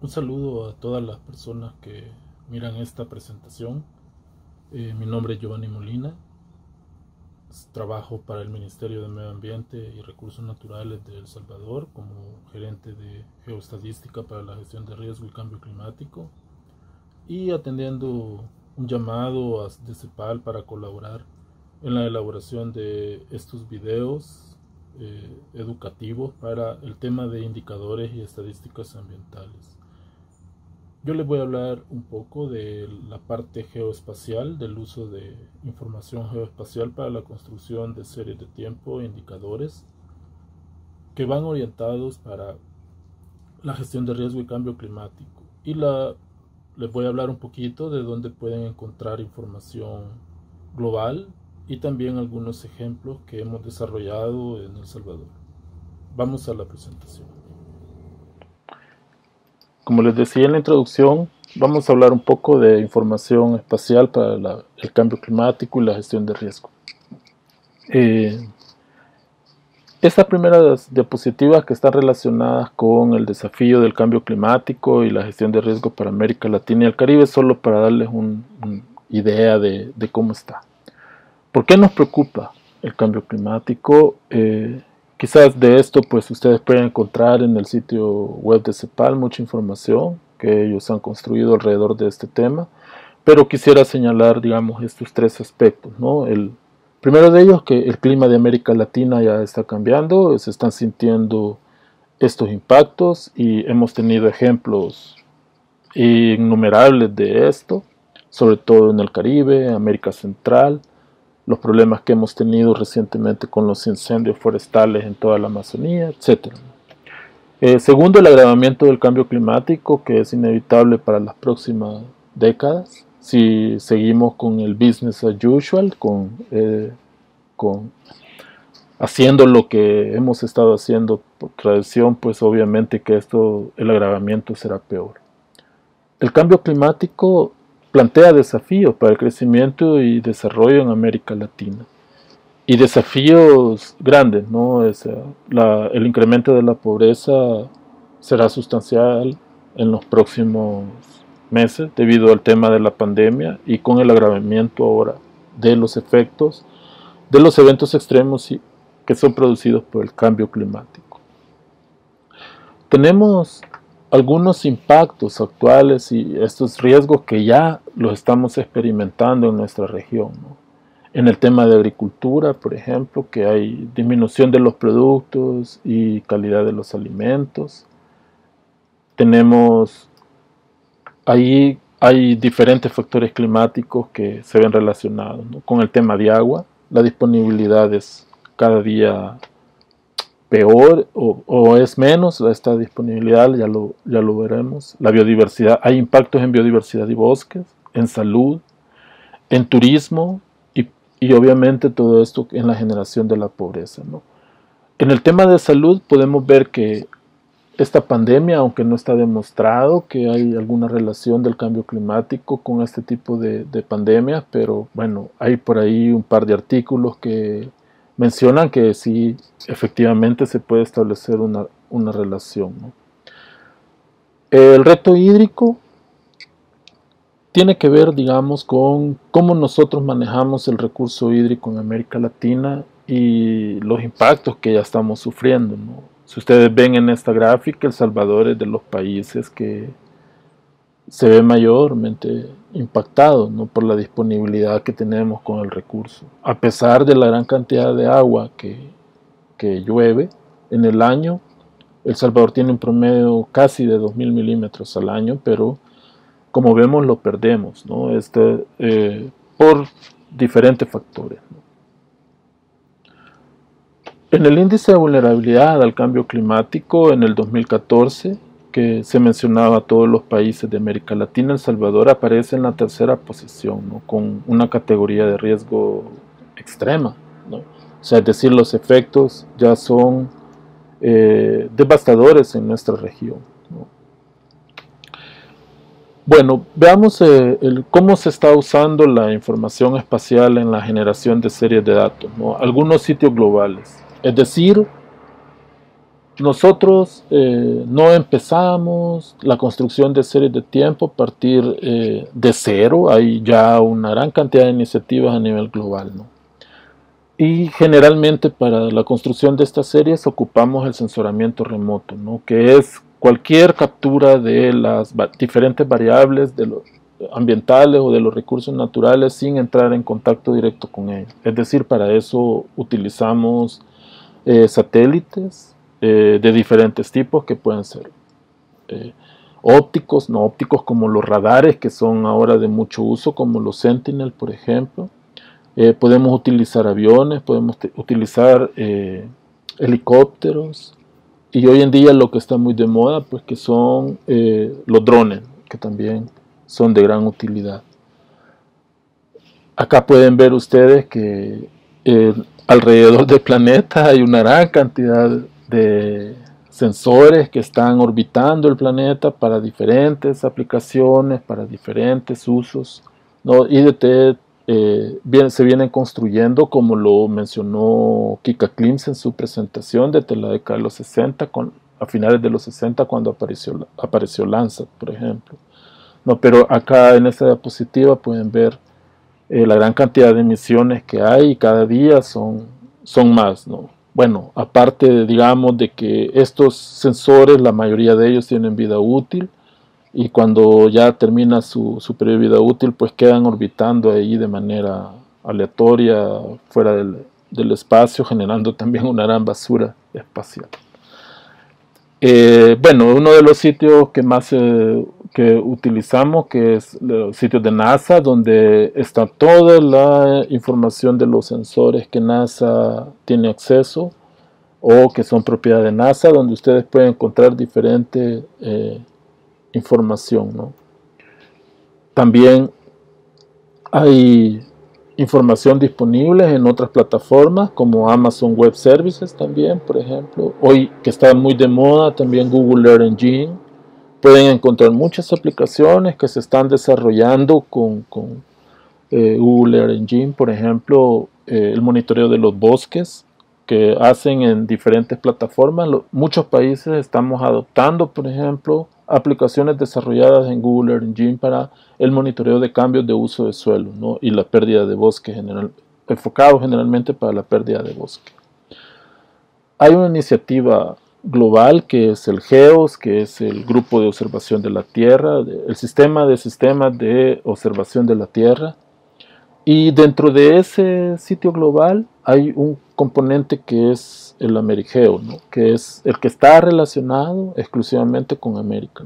Un saludo a todas las personas que miran esta presentación. Eh, mi nombre es Giovanni Molina. Trabajo para el Ministerio de Medio Ambiente y Recursos Naturales de El Salvador como gerente de geoestadística para la gestión de riesgo y cambio climático y atendiendo un llamado de CEPAL para colaborar en la elaboración de estos videos eh, educativos para el tema de indicadores y estadísticas ambientales. Yo les voy a hablar un poco de la parte geoespacial, del uso de información geoespacial para la construcción de series de tiempo e indicadores que van orientados para la gestión de riesgo y cambio climático. Y la, les voy a hablar un poquito de dónde pueden encontrar información global y también algunos ejemplos que hemos desarrollado en El Salvador. Vamos a la presentación. Como les decía en la introducción, vamos a hablar un poco de información espacial para el cambio climático y la gestión de riesgo. Eh, estas primeras diapositivas que están relacionadas con el desafío del cambio climático y la gestión de riesgo para América Latina y el Caribe, solo para darles una idea de, cómo está. ¿Por qué nos preocupa el cambio climático? Eh, Quizás de esto pues ustedes pueden encontrar en el sitio web de CEPAL mucha información que ellos han construido alrededor de este tema, pero quisiera señalar digamos estos tres aspectos. ¿no? El primero de ellos que el clima de América Latina ya está cambiando, se están sintiendo estos impactos y hemos tenido ejemplos innumerables de esto, sobre todo en el Caribe, América Central, los problemas que hemos tenido recientemente con los incendios forestales en toda la Amazonía, etc. Eh, segundo, el agravamiento del cambio climático, que es inevitable para las próximas décadas. Si seguimos con el business as usual, con, eh, con haciendo lo que hemos estado haciendo por tradición, pues obviamente que esto, el agravamiento será peor. El cambio climático plantea desafíos para el crecimiento y desarrollo en América Latina. Y desafíos grandes, ¿no? el incremento de la pobreza será sustancial en los próximos meses debido al tema de la pandemia y con el agravamiento ahora de los efectos de los eventos extremos que son producidos por el cambio climático. Tenemos algunos impactos actuales y estos riesgos que ya los estamos experimentando en nuestra región. En el tema de agricultura, por ejemplo, que hay disminución de los productos y calidad de los alimentos. Tenemos ahí hay diferentes factores climáticos que se ven relacionados con el tema de agua. La disponibilidad es cada día peor o, es menos esta disponibilidad, ya lo, ya lo veremos. La biodiversidad, hay impactos en biodiversidad y bosques, en salud, en turismo y, y obviamente todo esto en la generación de la pobreza. ¿no? En el tema de salud podemos ver que esta pandemia, aunque no está demostrado que hay alguna relación del cambio climático con este tipo de, de pandemias, pero bueno, hay por ahí un par de artículos que mencionan que sí, efectivamente se puede establecer una, relación. El reto hídrico tiene que ver, digamos, con cómo nosotros manejamos el recurso hídrico en América Latina y los impactos que ya estamos sufriendo. Si ustedes ven en esta gráfica, El Salvador es de los países que se ve mayormente impactado ¿no? por la disponibilidad que tenemos con el recurso. A pesar de la gran cantidad de agua que, que llueve en el año, El Salvador tiene un promedio casi de 2.000 milímetros al año, pero como vemos lo perdemos ¿no? este, eh, por diferentes factores. En el índice de vulnerabilidad al cambio climático en el 2014, que se mencionaba todos los países de América Latina, El Salvador aparece en la tercera posición, con una categoría de riesgo extrema. O sea, es decir, los efectos ya son eh, devastadores en nuestra región. Bueno, veamos eh, cómo se está usando la información espacial en la generación de series de datos. Algunos sitios globales. Es decir, nosotros eh, no empezamos la construcción de series de tiempo a partir eh, de cero, hay ya una gran cantidad de iniciativas a nivel global. Y generalmente para la construcción de estas series ocupamos el sensoramiento remoto, ¿no? que es cualquier captura de las diferentes variables de los ambientales o de los recursos naturales sin entrar en contacto directo con ellos. Es decir, para eso utilizamos eh, satélites, eh, de diferentes tipos que pueden ser eh, ópticos, no ópticos como los radares que son ahora de mucho uso, como los Sentinel, por ejemplo. Eh, podemos utilizar aviones, podemos utilizar helicópteros y hoy en día lo que está muy de moda, pues que son los drones, que también son de gran utilidad. Acá pueden ver ustedes que alrededor del planeta hay una gran cantidad de sensores que están orbitando el planeta para diferentes aplicaciones, para diferentes usos. ¿no? IDT eh, se vienen construyendo, como lo mencionó Kika Klims en su presentación desde la década de los 60, con, a finales de los 60 cuando apareció, apareció Landsat, por ejemplo. No, pero acá en esta diapositiva pueden ver eh, la gran cantidad de misiones que hay y cada día son, son más. ¿no? Bueno, aparte, digamos, de que estos sensores, la mayoría de ellos tienen vida útil y cuando ya termina su, su periodo de vida útil, pues quedan orbitando ahí de manera aleatoria fuera del, espacio, generando también una gran basura espacial. Eh, bueno, uno de los sitios que más se que utilizamos, que es los sitios de NASA, donde está toda la información de los sensores que NASA tiene acceso o que son propiedad de NASA, donde ustedes pueden encontrar diferente eh, información. También hay información disponible en otras plataformas como Amazon Web Services también, por ejemplo. Hoy que está muy de moda también Google Earth Engine Pueden encontrar muchas aplicaciones que se están desarrollando con, eh, Google Earth Engine, por ejemplo, eh, el monitoreo de los bosques que hacen en diferentes plataformas. muchos países estamos adoptando, por ejemplo, aplicaciones desarrolladas en Google Earth Engine para el monitoreo de cambios de uso de suelo y la pérdida de bosque, general, enfocado generalmente para la pérdida de bosque. Hay una iniciativa global que es el GEOS, que es el Grupo de Observación de la Tierra, el Sistema de Sistemas de Observación de la Tierra. Y dentro de ese sitio global hay un componente que es el Amerigeo, que es el que está relacionado exclusivamente con América.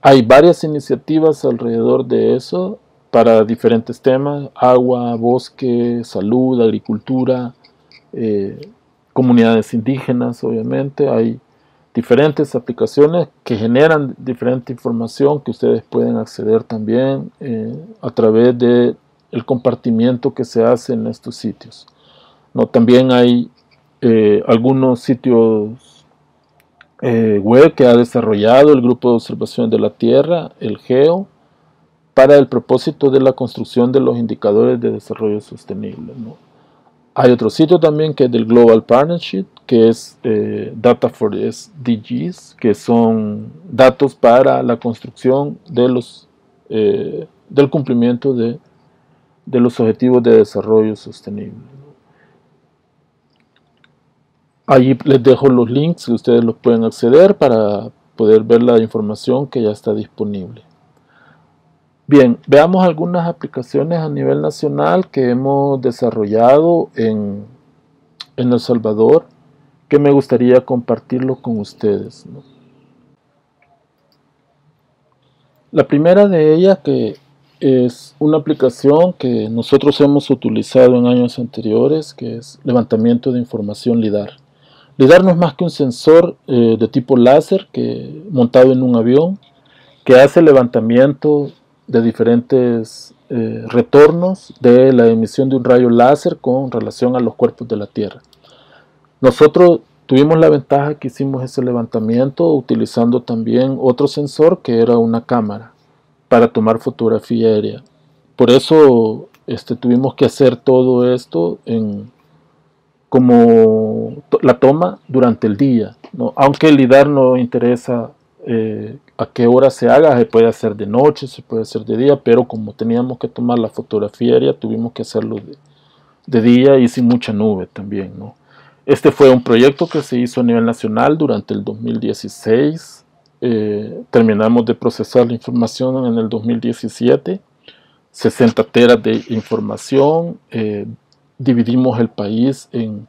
Hay varias iniciativas alrededor de eso para diferentes temas, agua, bosque, salud, agricultura, eh, comunidades indígenas, obviamente, hay diferentes aplicaciones que generan diferente información que ustedes pueden acceder también eh, a través de el compartimiento que se hace en estos sitios. ¿no? También hay eh, algunos sitios eh, web que ha desarrollado el Grupo de Observación de la Tierra, el GEO, para el propósito de la construcción de los indicadores de desarrollo sostenible. Hay otro sitio también que es del Global Partnership, que es eh, Data for SDGs, que son datos para la construcción de los, eh, del cumplimiento de, de, los objetivos de desarrollo sostenible. Allí les dejo los links, ustedes los pueden acceder para poder ver la información que ya está disponible. Bien, veamos algunas aplicaciones a nivel nacional que hemos desarrollado en, El Salvador que me gustaría compartirlo con ustedes. La primera de ellas que es una aplicación que nosotros hemos utilizado en años anteriores, que es levantamiento de información LIDAR. LIDAR no es más que un sensor eh, de tipo láser que, montado en un avión que hace levantamiento de diferentes eh, retornos de la emisión de un rayo láser con relación a los cuerpos de la Tierra. Nosotros tuvimos la ventaja que hicimos ese levantamiento utilizando también otro sensor que era una cámara para tomar fotografía aérea. Por eso este, tuvimos que hacer todo esto en, como la toma durante el día. ¿no? Aunque el LIDAR no interesa eh, a qué hora se haga, se puede hacer de noche, se puede hacer de día, pero como teníamos que tomar la fotografía aérea, tuvimos que hacerlo de, día y sin mucha nube también. ¿no? Este fue un proyecto que se hizo a nivel nacional durante el 2016. Eh, terminamos de procesar la información en el 2017. 60 teras de información. Eh, dividimos el país en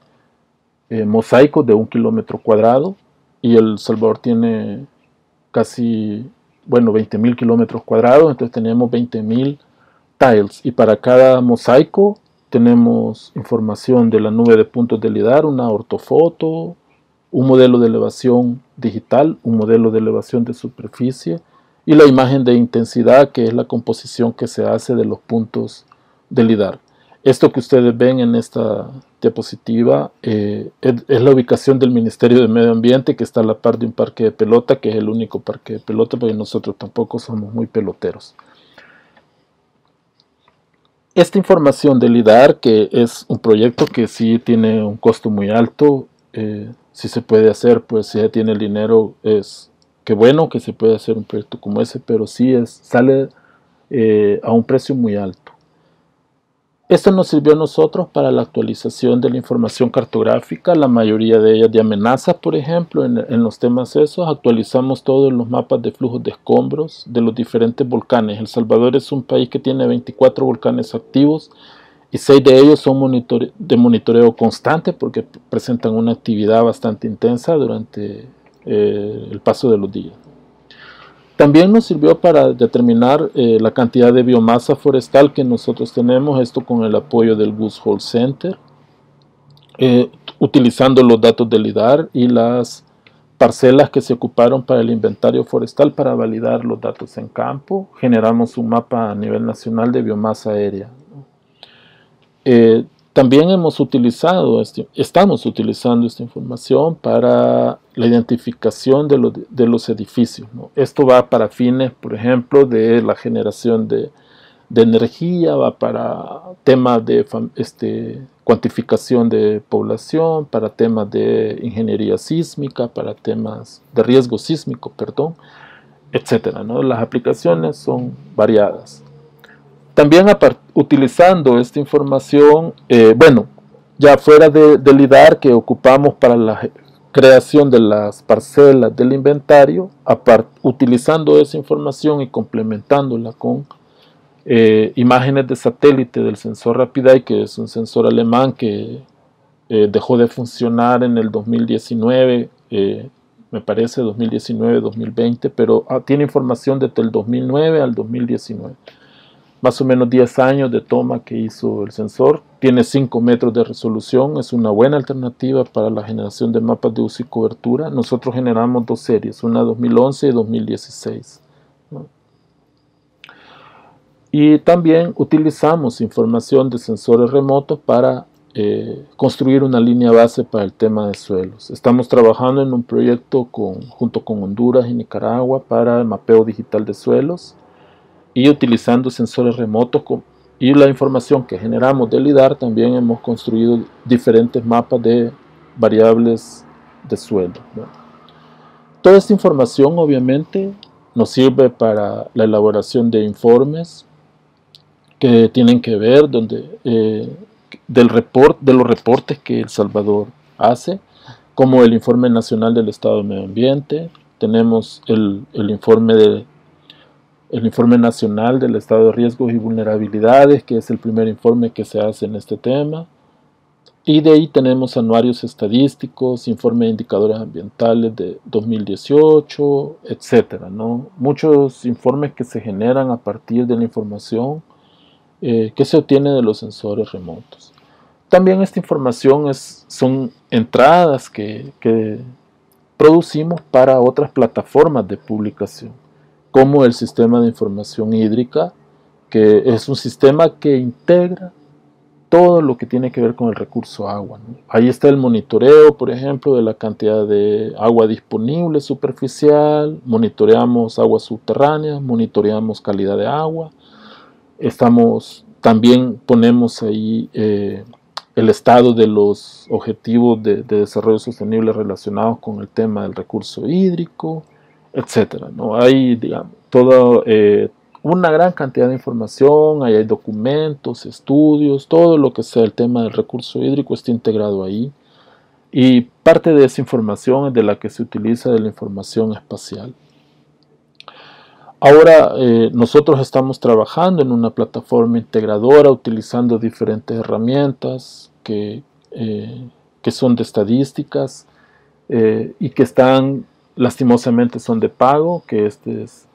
mosaicos de un kilómetro cuadrado y El Salvador tiene casi, bueno, 20.000 kilómetros cuadrados, entonces tenemos 20.000 tiles y para cada mosaico tenemos información de la nube de puntos de LIDAR, una ortofoto, un modelo de elevación digital, un modelo de elevación de superficie y la imagen de intensidad que es la composición que se hace de los puntos de LIDAR. Esto que ustedes ven en esta diapositiva eh, es, la ubicación del Ministerio de Medio Ambiente que está a la par de un parque de pelota, que es el único parque de pelota, porque nosotros tampoco somos muy peloteros. Esta información del IDAR, que es un proyecto que sí tiene un costo muy alto, eh, si se puede hacer, pues si ya tiene el dinero, es que bueno que se puede hacer un proyecto como ese, pero sí es, sale eh, a un precio muy alto. Esto nos sirvió a nosotros para la actualización de la información cartográfica, la mayoría de ellas de amenaza, por ejemplo, en, los temas esos. Actualizamos todos los mapas de flujos de escombros de los diferentes volcanes. El Salvador es un país que tiene 24 volcanes activos y 6 de ellos son de monitoreo constante porque presentan una actividad bastante intensa durante eh, el paso de los días. También nos sirvió para determinar eh, la cantidad de biomasa forestal que nosotros tenemos, esto con el apoyo del Goose Hole Center, eh, utilizando los datos del LIDAR y las parcelas que se ocuparon para el inventario forestal para validar los datos en campo. Generamos un mapa a nivel nacional de biomasa aérea. Eh, también hemos utilizado, este, estamos utilizando esta información para la identificación de, los edificios. Esto va para fines, por ejemplo, de la generación de, energía, va para temas de este, cuantificación de población, para temas de ingeniería sísmica, para temas de riesgo sísmico, perdón, etc. Las aplicaciones son variadas. También utilizando esta información, eh, bueno, ya fuera del IDAR que ocupamos para la creación de las parcelas del inventario, utilizando esa información y complementándola con eh, imágenes de satélite del sensor Rapidae, que es un sensor alemán que eh, dejó de funcionar en el 2019, me parece 2019-2020, pero ah, tiene información desde el 2009 al 2019 más o menos 10 años de toma que hizo el sensor. Tiene 5 metros de resolución, es una buena alternativa para la generación de mapas de uso y cobertura. Nosotros generamos dos series, una 2011 y 2016. Y también utilizamos información de sensores remotos para eh, construir una línea base para el tema de suelos. Estamos trabajando en un proyecto junto con Honduras y Nicaragua para el mapeo digital de suelos y utilizando sensores remotos y la información que generamos del LIDAR también hemos construido diferentes mapas de variables de suelo. Toda esta información obviamente nos sirve para la elaboración de informes que tienen que ver donde, eh, del report, de los reportes que El Salvador hace, como el informe nacional del estado de medio ambiente, tenemos el, el informe de el informe nacional del estado de riesgos y vulnerabilidades, que es el primer informe que se hace en este tema. Y de ahí tenemos anuarios estadísticos, informe de indicadores ambientales de 2018, etc. ¿no? Muchos informes que se generan a partir de la información eh, que se obtiene de los sensores remotos. También esta información es, son entradas que, que producimos para otras plataformas de publicación como el sistema de información hídrica, que es un sistema que integra todo lo que tiene que ver con el recurso agua. Ahí está el monitoreo, por ejemplo, de la cantidad de agua disponible superficial, monitoreamos agua subterránea, monitoreamos calidad de agua, estamos, también ponemos ahí eh, el estado de los objetivos de, desarrollo sostenible relacionados con el tema del recurso hídrico, etcétera. ¿no? Hay, digamos, toda eh, una gran cantidad de información, hay, documentos, estudios, todo lo que sea el tema del recurso hídrico está integrado ahí. Y parte de esa información es de la que se utiliza de la información espacial. Ahora eh, nosotros estamos trabajando en una plataforma integradora utilizando diferentes herramientas que, eh, que son de estadísticas y que están, lastimosamente son de pago, que este es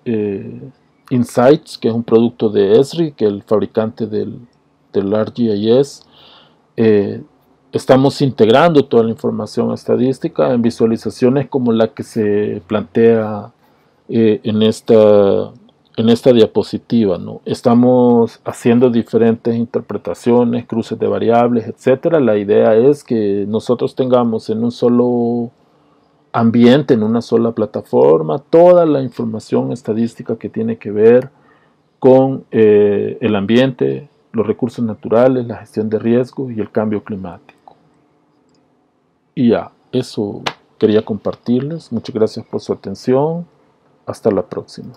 Insights, que es un producto de Esri, que es el fabricante del, del RGIS. estamos integrando toda la información estadística en visualizaciones como la que se plantea eh, en, esta, en esta diapositiva. ¿no? Estamos haciendo diferentes interpretaciones, cruces de variables, etc. La idea es que nosotros tengamos en un solo ambiente, en una sola plataforma, toda la información estadística que tiene que ver con eh, el ambiente, los recursos naturales, la gestión de riesgo y el cambio climático. Y ya, eso quería compartirles. Muchas gracias por su atención. Hasta la próxima.